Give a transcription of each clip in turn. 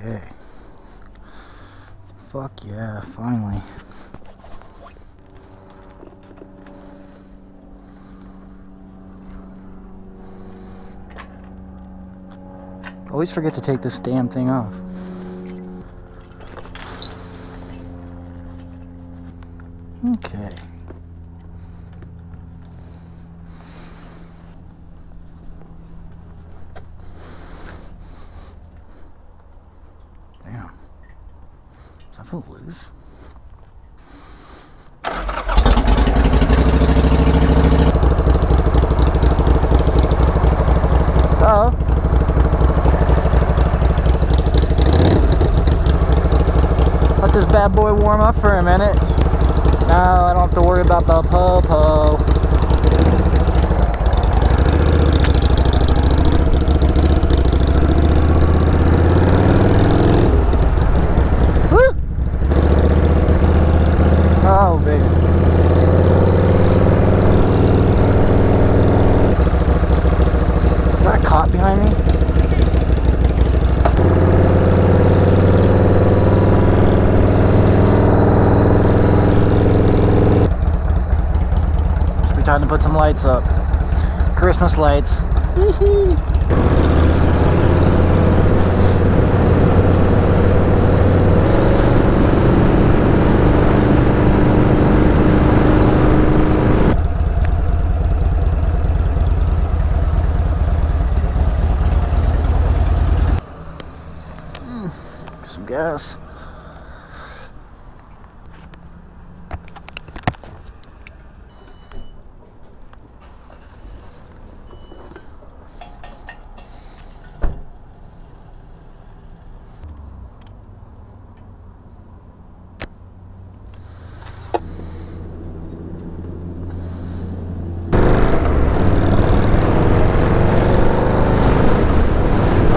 Okay. Fuck yeah, finally. Always forget to take this damn thing off. Okay. That feel loose? Oh. Let this bad boy warm up for a minute. Now I don't have to worry about the po-po. Woo! Oh, baby. Is that a cop behind me? Must be time to put some lights up. Christmas lights. Mm, Some gas.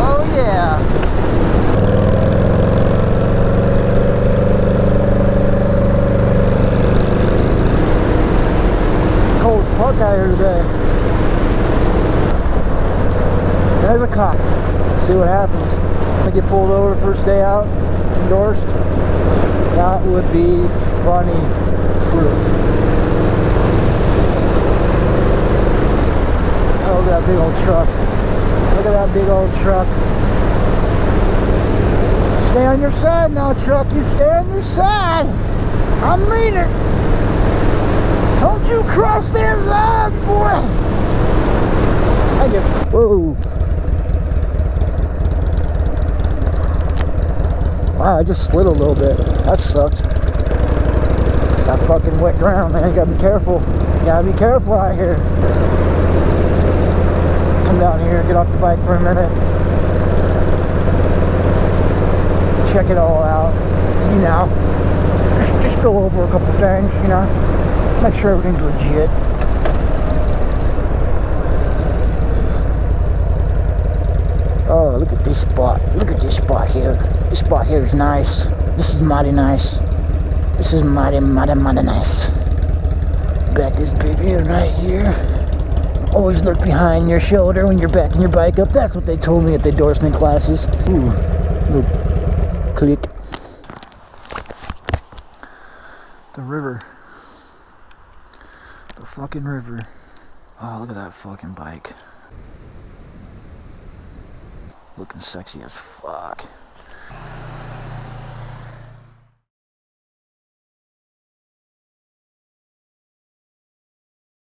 Oh yeah. Cold as fuck out here today. There's a cop. See what happens. I get pulled over first day out, endorsed. That would be funny. Oh, look at that big old truck. Look at that big old truck. Stay on your side now, truck. You stay on your side. I mean it. Don't you cross that line, boy. I get. Whoa. Wow, I just slid a little bit. That sucked. That fucking wet ground, man. You gotta be careful. You gotta be careful out here. Come down here, get off the bike for a minute. Check it all out. You know, just, just go over a couple things, you know. Make sure everything's legit. Oh, look at this spot. Look at this spot here. This spot here is nice. This is mighty nice. This is mighty, mighty, mighty nice. Got this baby right here. Always look behind your shoulder when you're backing your bike up. That's what they told me at the endorsement classes. Ooh, little click. The river. The fucking river. Oh, look at that fucking bike. Looking sexy as fuck.